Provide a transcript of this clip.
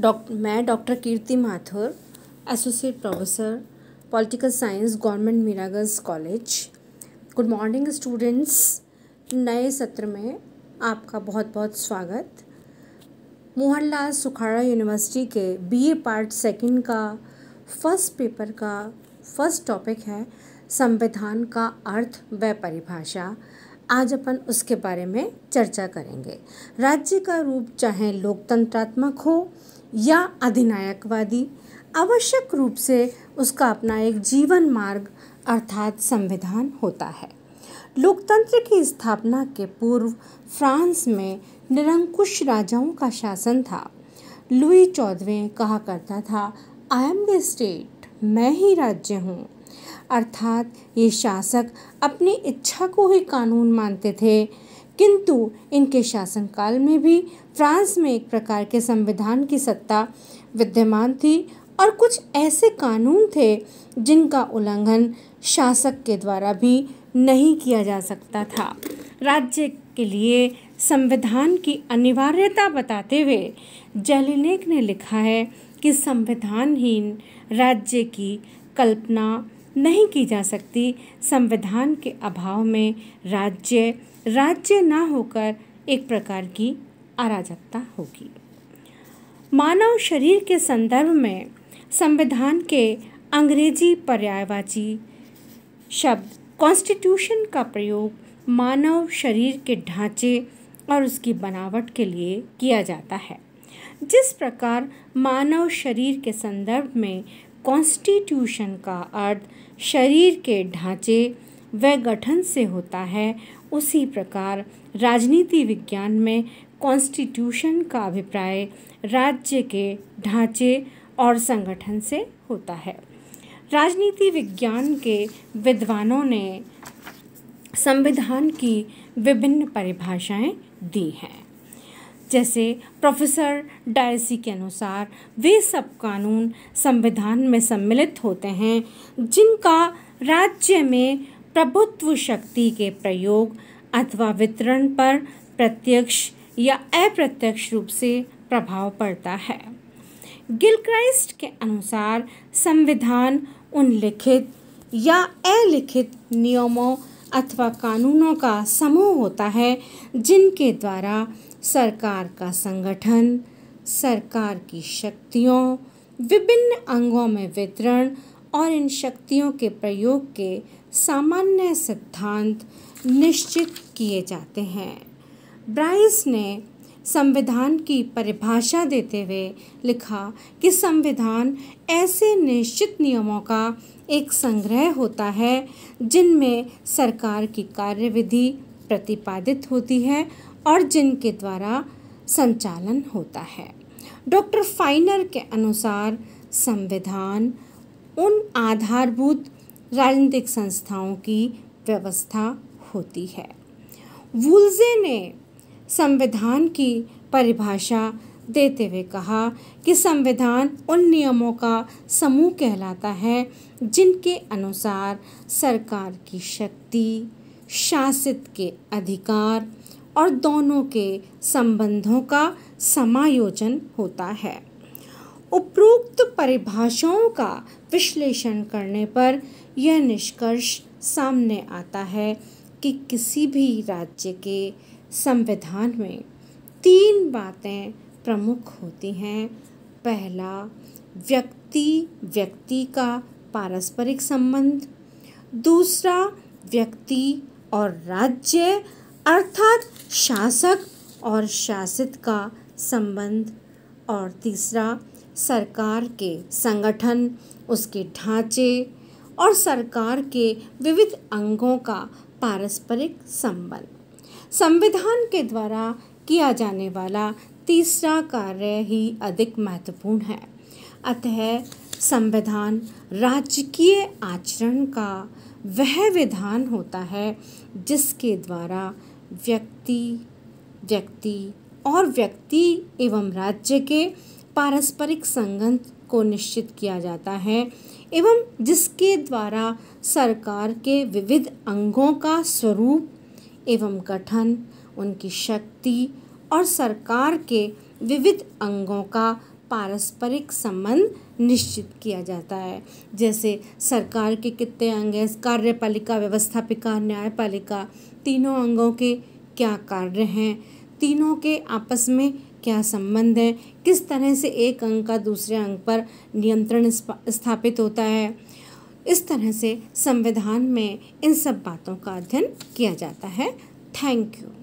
Doctor मैं doctor Kirti Mathur associate professor political science government Meera girls college good morning students नए सत्र में आपका बहुत बहुत स्वागत. मोहनलाल सुखाड़ा यूनिवर्सिटी के बीए पार्ट सेकंड का फ़र्स्ट पेपर का फ़र्स्ट टॉपिक है संविधान का अर्थ व परिभाषा. आज अपन उसके बारे में चर्चा करेंगे. राज्य का रूप चाहे लोकतंत्रात्मक हो या अधिनायकवादी आवश्यक रूप से उसका अपना एक जीवन मार्ग अर्थात संविधान होता है। लोकतंत्र की स्थापना के पूर्व फ्रांस में निरंकुश राजाओं का शासन था। लुई चौदहवें कहा करता था आई एम द स्टेट मैं ही राज्य हूँ। अर्थात ये शासक अपनी इच्छा को ही कानून मानते थे। किंतु इनके शासनकाल में भी फ्रांस में एक प्रकार के संविधान की सत्ता विद्यमान थी और कुछ ऐसे कानून थे जिनका उल्लंघन शासक के द्वारा भी नहीं किया जा सकता था। राज्य के लिए संविधान की अनिवार्यता बताते हुए जलिनेक ने लिखा है कि संविधानहीन राज्य की कल्पना नहीं की जा सकती। संविधान के अभाव में राज्य राज्य ना होकर एक प्रकार की अराजकता होगी। मानव शरीर के संदर्भ में संविधान के अंग्रेज़ी पर्यायवाची शब्द कॉन्स्टिट्यूशन का प्रयोग मानव शरीर के ढांचे और उसकी बनावट के लिए किया जाता है। जिस प्रकार मानव शरीर के संदर्भ में कॉन्स्टिट्यूशन का अर्थ शरीर के ढांचे व गठन से होता है। उसी प्रकार राजनीति विज्ञान में कॉन्स्टिट्यूशन का अभिप्राय राज्य के ढांचे और संगठन से होता है। राजनीति विज्ञान के विद्वानों ने संविधान की विभिन्न परिभाषाएँ दी हैं। जैसे प्रोफेसर डायसी के अनुसार वे सब कानून संविधान में सम्मिलित होते हैं, जिनका राज्य में प्रभुत्व शक्ति के प्रयोग अथवा वितरण पर प्रत्यक्ष या अप्रत्यक्ष रूप से प्रभाव पड़ता है। गिलक्राइस्ट के अनुसार संविधान उन लिखित या अलिखित नियमों अथवा कानूनों का समूह होता है, जिनके द्वारा सरकार का संगठन, सरकार की शक्तियों, विभिन्न अंगों में वितरण और इन शक्तियों के प्रयोग के सामान्य सिद्धांत निश्चित किए जाते हैं। ब्राइस ने संविधान की परिभाषा देते हुए लिखा कि संविधान ऐसे निश्चित नियमों का एक संग्रह होता है, जिनमें सरकार की कार्यविधि प्रतिपादित होती है और जिनके द्वारा संचालन होता है। डॉक्टर फाइनर के अनुसार संविधान उन आधारभूत राजनीतिक संस्थाओं की व्यवस्था होती है। वुलजे ने संविधान की परिभाषा देते हुए कहा कि संविधान उन नियमों का समूह कहलाता है, जिनके अनुसार सरकार की शक्ति, शासित के अधिकार और दोनों के संबंधों का समायोजन होता है। उपरोक्त परिभाषाओं का विश्लेषण करने पर यह निष्कर्ष सामने आता है कि किसी भी राज्य के संविधान में तीन बातें प्रमुख होती हैं। पहला, व्यक्ति व्यक्ति का पारस्परिक संबंध। दूसरा, व्यक्ति और राज्य, अर्थात शासक और शासित का संबंध। और तीसरा, सरकार के संगठन, उसके ढांचे और सरकार के विविध अंगों का पारस्परिक संबंध। संविधान के द्वारा किया जाने वाला तीसरा कार्य ही अधिक महत्वपूर्ण है। अतः संविधान राजकीय आचरण का वह विधान होता है जिसके द्वारा व्यक्ति व्यक्ति और व्यक्ति एवं राज्य के पारस्परिक संगत को निश्चित किया जाता है एवं जिसके द्वारा सरकार के विविध अंगों का स्वरूप एवं गठन, उनकी शक्ति और सरकार के विविध अंगों का पारस्परिक संबंध निश्चित किया जाता है। जैसे सरकार के कितने अंग हैं? कार्यपालिका, व्यवस्थापिका, न्यायपालिका, तीनों अंगों के क्या कार्य हैं? तीनों के आपस में क्या संबंध है? किस तरह से एक अंग का दूसरे अंग पर नियंत्रण स्थापित होता है? इस तरह से संविधान में इन सब बातों का अध्ययन किया जाता है। Thank you.